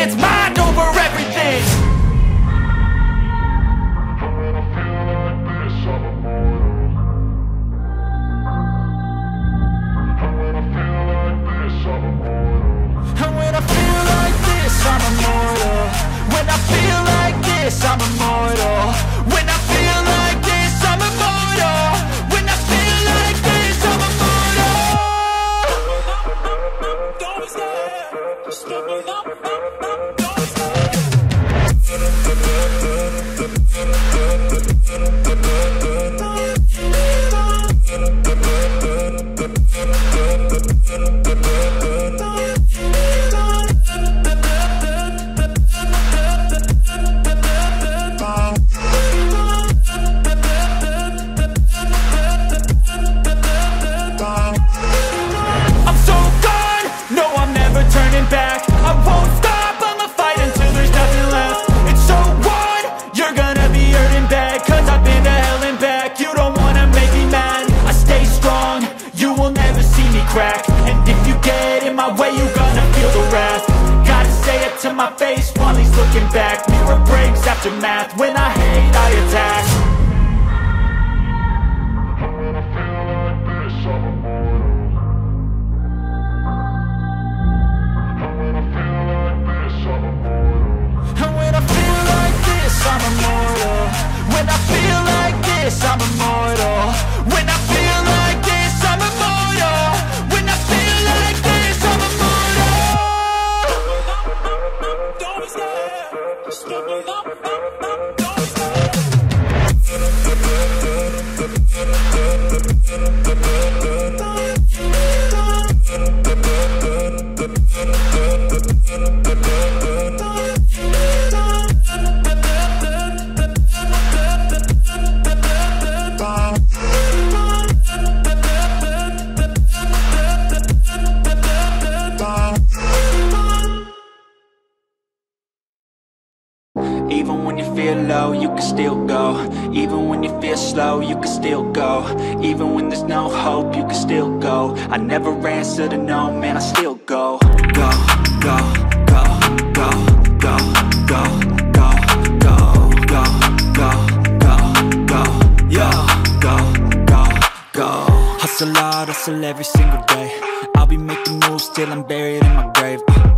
it's mind over looking back Mirror breaks after math, when I hate I attack. And when I feel like this, I'm immortal. When I feel like this, I'm immortal. When I feel hope, you can still go I never answer to no, man, I still go Go, go, go, go, go, go, go, go, go, go, go, go, yo, go, go, go Hustle hard, hustle every single day I'll be making moves till I'm buried in my grave uh,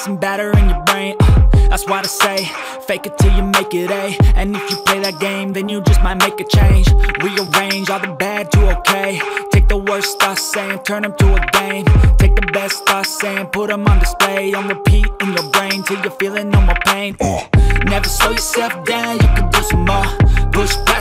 some batter in your brain. Uh, That's why I say, fake it till you make it A. And if you play that game, then you just might make a change. Rearrange all the bad to okay. Take the worst thoughts saying, turn them to a game. Take the best thoughts saying, put them on display. On repeat in your brain till you're feeling no more pain. Uh, Never slow yourself down, you can do some more. Push past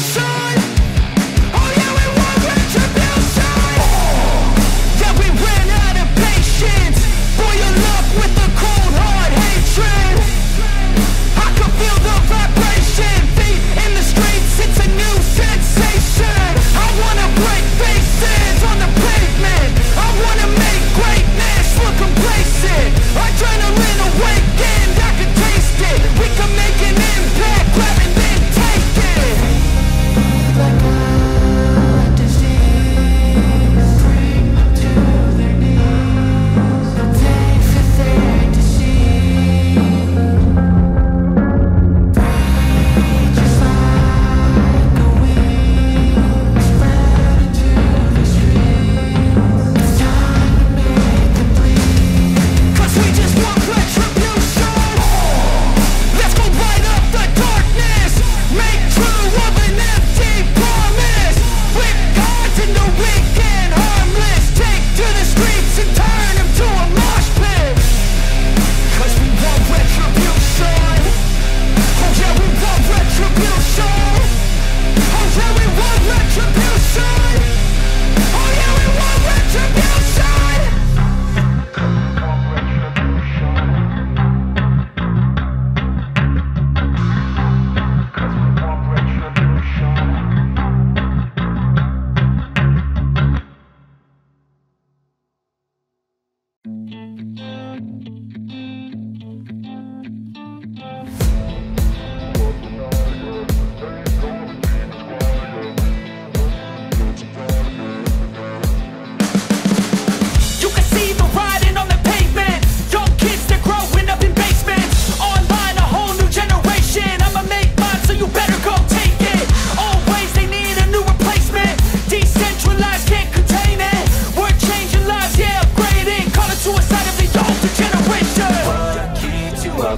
show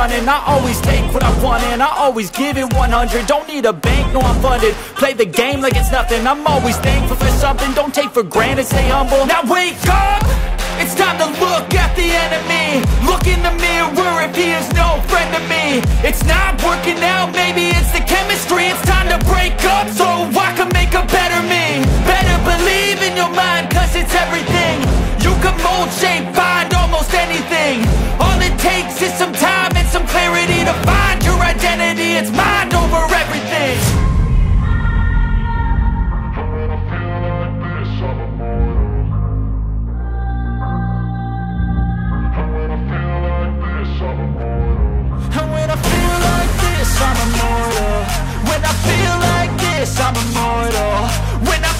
running. I always take what I want and I always give it 100 Don't need a bank, no I'm funded. Play the game like it's nothing. I'm always thankful for something. Don't take for granted, stay humble. Now wake up! It's time to look at the enemy. Look in the mirror if he is no friend to me. It's not working out, maybe it's the chemistry. It's time to break up so I can make a better me. Better believe in your mind cause it's everything. You can mold, shape, find almost anything. All it takes is identity, it's mind over everything. And when I feel like this, I'm immortal. When I feel like this, I'm immortal. When I